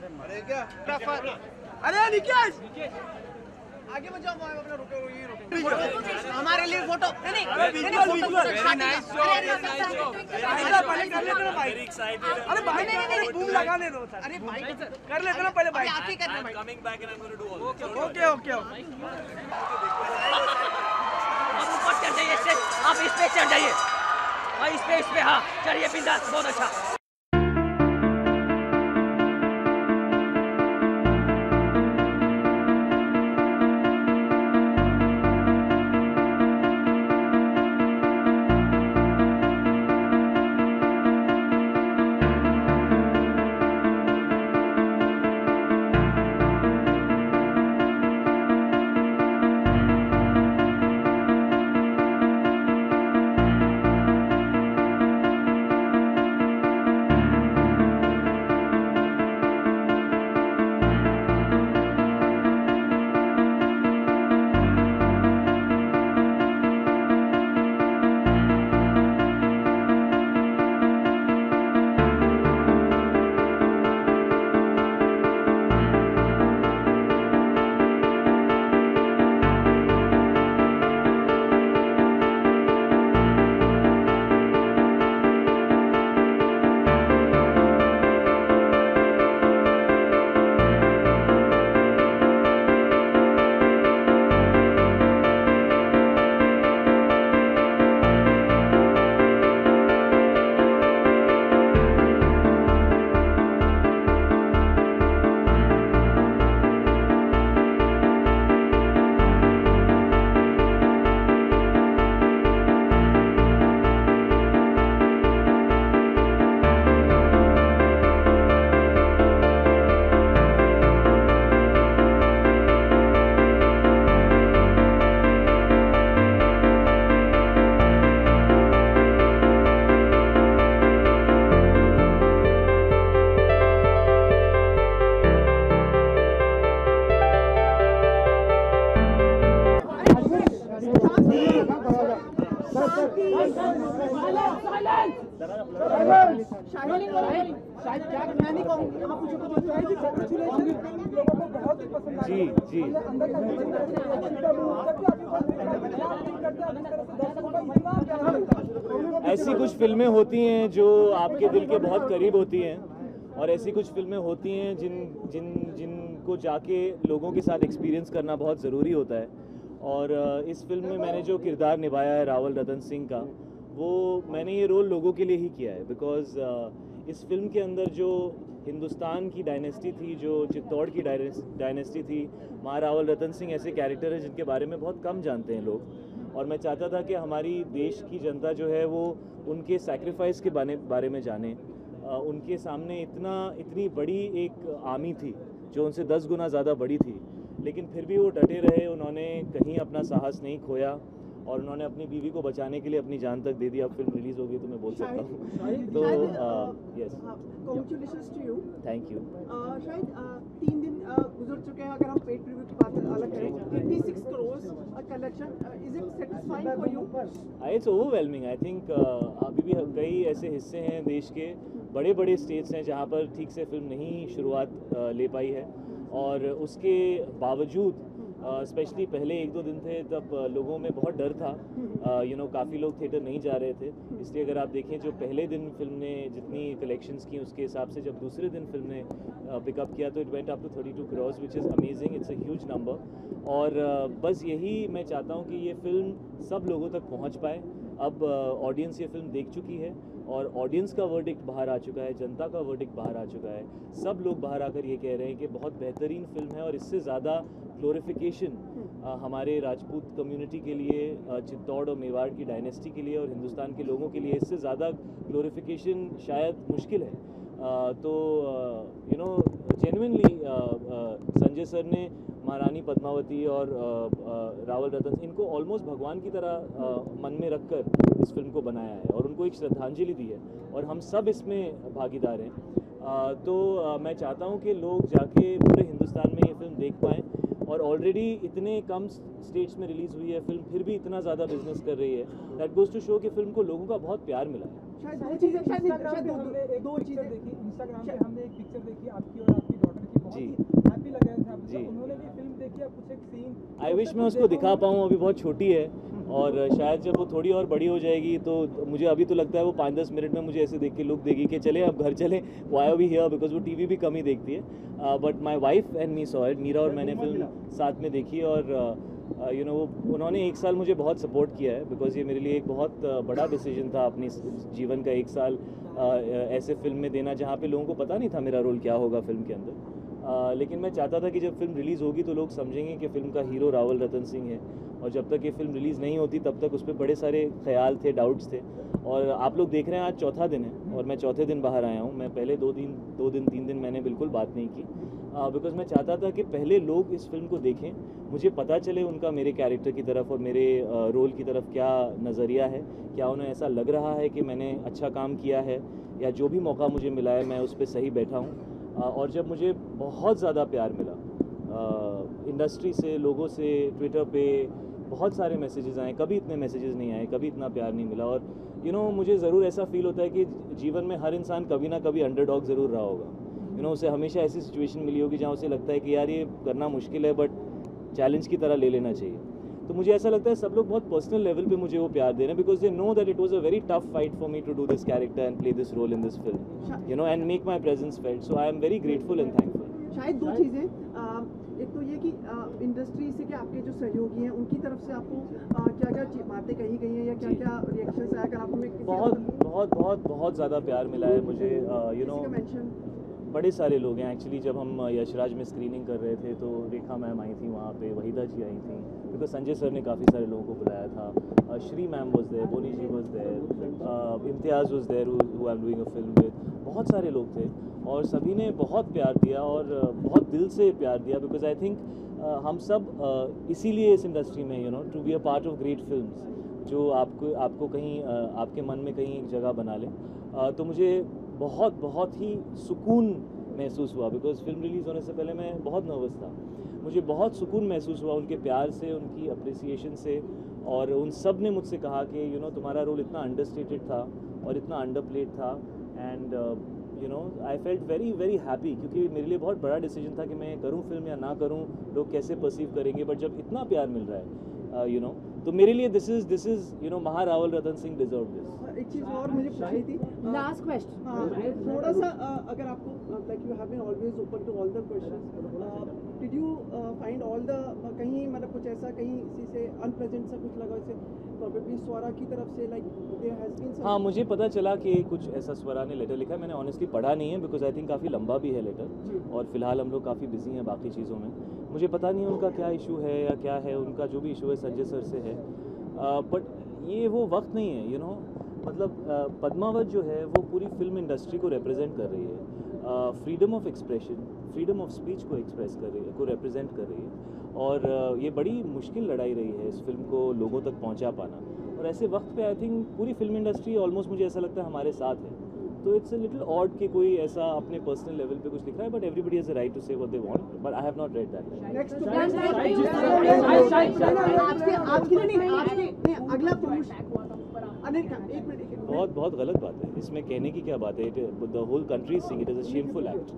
अरे क्या? अरे निकेश! आगे मत जाओ मैं अपना रुके यही रुके। हमारे लिए फ़ोटो। नहीं नहीं job, very nice job. अरे पहले कर लेते ना भाई. अरे भाई नहीं, नहीं, नहीं, बूम लगाने दो सर अरे भाई कर लेते ना पहले भाई। आप ही करना भाई। Back and I'm going to do all this. Okay okay okay आप ऊपर चढ़ जाइए आप इस पे चढ़ जाइए। हाँ इस पे इस पे हाँ चढ़िए बिंदास बहुत अच्छा। मिलता जी। ऐसी कुछ फ़िल्में होती हैं जो आपके दिल के बहुत करीब होती हैं और ऐसी कुछ फ़िल्में होती हैं जिन जिन, जिनको जाके लोगों के साथ एक्सपीरियंस करना बहुत ज़रूरी होता है। और इस फ़िल्म में मैंने जो किरदार निभाया है रावल रतन सिंह का, वो मैंने ये रोल लोगों के लिए ही किया है। बिकॉज़ इस फ़िल्म के अंदर जो हिंदुस्तान की डायनेस्टी थी, जो चित्तौड़ की डायनेस्टी थी। महारावल रतन सिंह ऐसे कैरेक्टर हैं जिनके बारे में बहुत कम जानते हैं लोग। और मैं चाहता था कि हमारी देश की जनता जो है वो उनके सेक्रीफाइस के बारे में जाने। उनके सामने इतना, इतनी बड़ी एक आर्मी थी, जो उनसे दस गुना ज़्यादा बड़ी थी। लेकिन फिर भी वो डटे रहे, उन्होंने कहीं अपना साहस नहीं खोया। और उन्होंने अपनी बीवी को बचाने के लिए अपनी जान तक दे दी। अब फ़िल्म रिलीज़ होगी तो मैं बोल सकता हूँ। तो yes to you thank you शायद uh, तीन दिन uh, गुजर चुके हैं अगर हम की बात अलग करें। 86 crore collection is it satisfying for you it's overwhelming I think अभी भी कई ऐसे हिस्से हैं देश के बड़े बड़े स्टेट्स हैं जहाँ पर ठीक से फ़िल्म नहीं शुरुआत uh, ले पाई है। और उसके बावजूद स्पेशली uh, पहले एक दो दिन थे तब लोगों में बहुत डर था। You uh, no you know, काफ़ी लोग थिएटर नहीं जा रहे थे। इसलिए अगर आप देखें जो पहले दिन फ़िल्म ने जितनी कलेक्शंस की उसके हिसाब से जब दूसरे दिन फ़िल्म ने पिकअप किया तो it went up to thirty two crores which is amazing it's a huge number और uh, बस यही मैं चाहता हूँ कि ये फ़िल्म सब लोगों तक पहुँच पाए। अब ऑडियंस ये फ़िल्म देख चुकी है और ऑडियंस का वर्डिक्ट बाहर आ चुका है जनता का वर्डिक्ट बाहर आ चुका है। सब लोग बाहर आकर ये कह रहे हैं कि बहुत बेहतरीन फ़िल्म है और इससे ज़्यादा ग्लोरिफिकेशन हमारे राजपूत कम्युनिटी के लिए चित्तौड़ और मेवाड़ की डायनेस्टी के लिए और हिंदुस्तान के लोगों के लिए इससे ज़्यादा ग्लोरिफिकेशन शायद मुश्किल है। तो you know genuinely Sanjay sir ने महारानी पद्मावती और रावल रतन इनको ऑलमोस्ट भगवान की तरह मन में रखकर इस फ़िल्म को बनाया है और उनको एक श्रद्धांजलि दी है और हम सब इसमें भागीदार हैं। तो मैं चाहता हूँ कि लोग जाके पूरे हिंदुस्तान में ये फ़िल्म देख पाएँ। और ऑलरेडी इतने कम स्टेट्स में रिलीज़ हुई है फ़िल्म फिर भी इतना ज़्यादा बिज़नेस कर रही है। दैट गोज़ टू शो कि फ़िल्म को लोगों का बहुत प्यार मिला है। शायद दो चीज़ें शायद इंस्टाग्राम शायद पे हमने दो- एक दो पिक्चर चीज़ें देखी इंस्टाग्राम पे हमने एक पिक्चर देखी आपकी और आपकी डॉटर जी। हैप्पी लग रहे थे उन्होंने भी फ़िल्म है कुछ एक सीन आई विश मैं उसको दिखा पाऊँ अभी बहुत छोटी है। और शायद जब वो थोड़ी और बड़ी हो जाएगी तो मुझे अभी तो लगता है वो पाँच दस मिनट में मुझे ऐसे देख के लुक देगी कि चले अब घर चले। वाई भी हियर बिकॉज़ वो टीवी भी कम ही देखती है। But my wife and me saw it Meera और मैंने फ़िल्म साथ में देखी और यू नो वो उन्होंने एक साल मुझे बहुत सपोर्ट किया है बिकॉज़ ये मेरे लिए एक बहुत uh, बड़ा डिसीज़न था अपनी जीवन का एक साल uh, ऐसे फ़िल्म में देना जहाँ पे लोगों को पता नहीं था मेरा रोल क्या होगा फ़िल्म के अंदर। Uh, लेकिन मैं चाहता था कि जब फ़िल्म रिलीज़ होगी तो लोग समझेंगे कि फ़िल्म का हीरो रावल रतन सिंह है। और जब तक ये फ़िल्म रिलीज़ नहीं होती तब तक उस पर बड़े सारे ख्याल थे डाउट्स थे। और आप लोग देख रहे हैं आज चौथा दिन है और मैं चौथे दिन बाहर आया हूँ। मैं पहले दो दिन दो दिन तीन दिन मैंने बिल्कुल बात नहीं की। बिकॉज़ मैं चाहता था कि पहले लोग इस फ़िल्म को देखें। मुझे पता चले उनका मेरे कैरेक्टर की तरफ़ और मेरे रोल की तरफ़ क्या नज़रिया है। क्या उन्हें ऐसा लग रहा है कि मैंने अच्छा काम किया है? या जो भी मौका मुझे मिला है मैं उस पर सही बैठा हूँ। और जब मुझे बहुत ज़्यादा प्यार मिला इंडस्ट्री से लोगों से ट्विटर पे बहुत सारे मैसेजेस आए कभी इतने मैसेजेस नहीं आए कभी इतना प्यार नहीं मिला और यू you नो know, मुझे ज़रूर ऐसा फील होता है कि जीवन में हर इंसान कभी ना कभी अंडरडॉग ज़रूर रहा होगा। यू you नो know, उसे हमेशा ऐसी सिचुएशन मिली होगी जहाँ उसे लगता है कि यार ये करना मुश्किल है बट चैलेंज की तरह ले लेना चाहिए। तो मुझे ऐसा लगता है सब लोग बहुत पर्सनल लेवल पे मुझे वो प्यार दे रहे हैं because they know that it was a very tough fight for me to do this character and play this role in this film you know and make my presence felt so I am very grateful and thankful शायद दो चीज़ें एक तो ये कि industry से के आपके जो सहयोगी हैं उनकी तरफ़ से आपको क्या क्या बातें कही गई हैं या क्या क्या रिएक्शन आया? अगर आप हमें बहुत बहुत बहुत बहुत ज़्यादा प्यार मिला है मुझे यू नो बड़े सारे लोग हैं। एक्चुअली जब हम यशराज में स्क्रीनिंग कर रहे थे तो रेखा मैम आई थी वहाँ पे वहीदा जी आई थी। बिकॉज़ संजय सर ने काफ़ी सारे लोगों को बुलाया था। Shri ma'am was there Boney ji was there Imtiaz was there who I am doing a film with बहुत सारे लोग थे और सभी ने बहुत प्यार दिया और बहुत दिल से प्यार दिया बिकॉज़ आई थिंक हम सब अ, इसीलिए इस इंडस्ट्री में you know to be a part of great film जो आपको आपको कहीं अ, आपके मन में कहीं एक जगह बना ले। अ, तो मुझे बहुत बहुत ही सुकून महसूस हुआ बिकॉज़ फ़िल्म रिलीज़ होने से पहले मैं बहुत नर्वस था। मुझे बहुत सुकून महसूस हुआ उनके प्यार से, उनकी अप्रिसिएशन से, और उन सबने मुझसे कहा कि यू नो तुम्हारा रोल इतना अंडरस्टेटेड था और इतना अंडर प्लेड था and you know I felt very very happy क्योंकि मेरे लिए बहुत बड़ा डिसीज़न था कि मैं करूँ फ़िल्म या ना करूँ, लोग कैसे परसीव करेंगे बट जब इतना प्यार मिल रहा है यू नो तो मेरे लिए this is this is you know Maharawal Ratan Singh deserve this एक चीज़ और मुझे पूछनी थी। लास्ट क्वेश्चन हाँ, थोड़ा सा अगर आपको like you have been always open to all the questions did you find all the कहीं मतलब कुछ ऐसा कहीं इसी से अनप्रेजेंट सा कुछ लगा जैसे स्वरा की तरफ़ से हाँ मुझे पता चला कि कुछ ऐसा स्वरा ने लेटर लिखा है। मैंने ऑनेस्टली पढ़ा नहीं है बिकॉज़ आई थिंक काफ़ी लंबा भी है लेटर और फ़िलहाल हम लोग काफ़ी बिज़ी हैं बाकी चीज़ों में। मुझे पता नहीं है उनका क्या इशू है या क्या है उनका जो भी इशू है संजय सर से है। बट ये वो वक्त नहीं है यू you नो मतलब अ, पद्मावत जो है वो पूरी फ़िल्म इंडस्ट्री को रिप्रेजेंट कर रही है। Freedom of expression freedom of speech को एक्सप्रेस कर रही है को रिप्रेजेंट कर रही है। और ये बड़ी मुश्किल लड़ाई रही है इस फ़िल्म को लोगों तक पहुँचा पाना। और ऐसे वक्त पे आई थिंक पूरी फ़िल्म इंडस्ट्री ऑलमोस्ट मुझे ऐसा लगता है हमारे साथ है। तो इट्स अ लिटिल ऑड कि कोई ऐसा अपने पर्सनल लेवल पे कुछ लिख रहा है but everybody has a right to say what they want but I have not read that next Done, thank you. आज के आज के लिए नहीं आज के नहीं, अगला प्रमोशन अनिल का एक मिनट एक मिनट। बहुत बहुत गलत बात है। इसमें कहने की क्या बात है? The whole country is saying it is a shameful act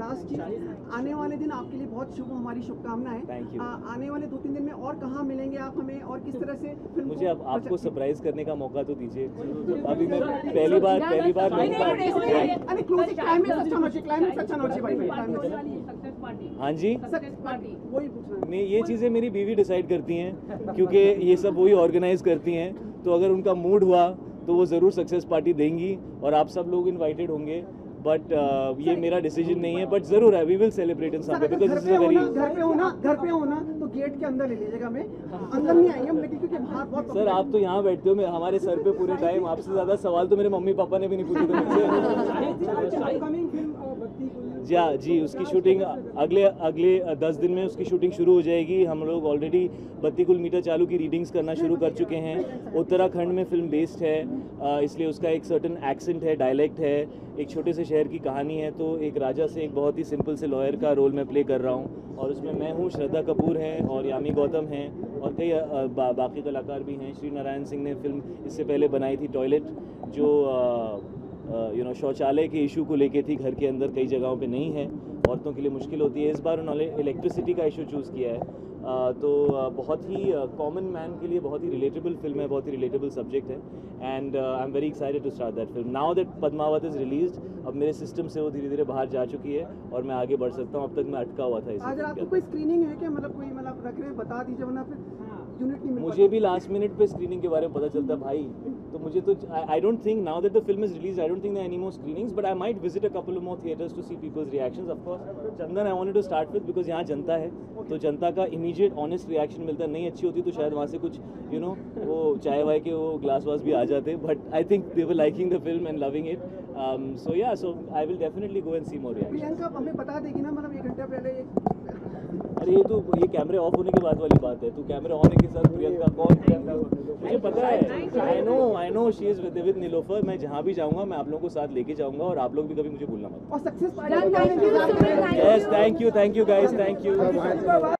last चीज़ आने वाले दिन आपके लिए बहुत शुभ हमारी शुभकामनाएँ आने वाले दो तीन दिन में और कहाँ मिलेंगे आप हमें और किस तरह से फ़िल्म मुझे अब आपको अच्छा, सरप्राइज़ करने का मौका तो दीजिए अभी मैं पहली बार पहली बार नहीं, नहीं, नहीं, नहीं, नहीं, अच्छा अच्छा। हाँ जी है मैं ये चीज़ें मेरी बीवी डिसाइड करती हैं क्योंकि ये सब वही ऑर्गेनाइज करती हैं तो अगर उनका मूड हुआ तो वो ज़रूर सक्सेस पार्टी देंगी और आप सब लोग इनवाइटेड होंगे बट ये मेरा डिसीज़न नहीं है बट ज़रूर है we will celebrate in some way because this is a very घर पे होना घर पे होना तो गेट के अंदर ले लीजिएगा हमें। अंदर नहीं आएँगे हम लेकिन क्योंकि बाहर बहुत सर आप तो यहाँ बैठते हो मैं हमारे सर पे पूरे टाइम आपसे ज़्यादा सवाल तो मेरे मम्मी पापा ने भी नहीं पूछे थे मुझसे। जी जी उसकी शूटिंग अगले अगले दस दिन में उसकी शूटिंग शुरू हो जाएगी। हम लोग ऑलरेडी बत्ती कुल मीटर चालू की रीडिंग्स करना शुरू कर चुके हैं। उत्तराखंड में फ़िल्म बेस्ड है इसलिए उसका एक सर्टन एक्सेंट है डायलेक्ट है। एक छोटे से शहर की कहानी है तो एक राजा से एक बहुत ही सिंपल से लॉयर का रोल मैं प्ले कर रहा हूँ और उसमें मैं हूँ श्रद्धा कपूर हैं और यामी गौतम हैं और कई बा, बाकी कलाकार भी हैं। श्री नारायण सिंह ने फ़िल्म इससे पहले बनाई थी टॉयलेट जो यू नो शौचालय के इशू को लेके थी घर के अंदर कई जगहों पे नहीं है। औरतों के लिए मुश्किल होती है। इस बार उन्होंने इलेक्ट्रिसिटी का इशू चूज़ किया है। तो बहुत ही कॉमन मैन के लिए बहुत ही रिलेटेबल फ़िल्म है बहुत ही रिलेटेबल सब्जेक्ट है and I am very excited to start that film now that Padmaavat is release अब मेरे सिस्टम से वो धीरे धीरे बाहर जा चुकी है और मैं आगे बढ़ सकता हूँ। अब तक मैं अटका हुआ था इस आज रात को कोई स्क्रीनिंग है क्या? मतलब कोई मतलब रख रहे हैं बता दीजिए वरना फिर यूनिट नहीं मुझे भी लास्ट मिनट पे स्क्रीनिंग के बारे में पता चलता है भाई। तो मुझे तो I don't think now that the film is release I don't think any more screenings but I might visit a couple more theatres to see peoples reactions of course Chandan I wanted to start with because यहाँ जनता है तो जनता का immediate honest reaction मिलता है। नहीं अच्छी होती तो शायद वहाँ से कुछ यू नो वो चाय वाय के वो ग्लास वास भी आ जाते but I think they were liking the film and loving it so yeah so I will definitely go and see more reaction हमें बता देगी ना मतलब एक घंटे पहले अरे ये तो ये कैमरे ऑफ़ होने के बाद वाली बात है। तो कैमरे ऑन है के साथ प्रियंका कौन? प्रियंका मुझे पता है। I know I know she is with with Nilofar मैं जहाँ भी जाऊँगा मैं आप लोगों को साथ लेके जाऊँगा और आप लोग भी कभी मुझे भूलना मत। और success yes thank you thank you guys thank you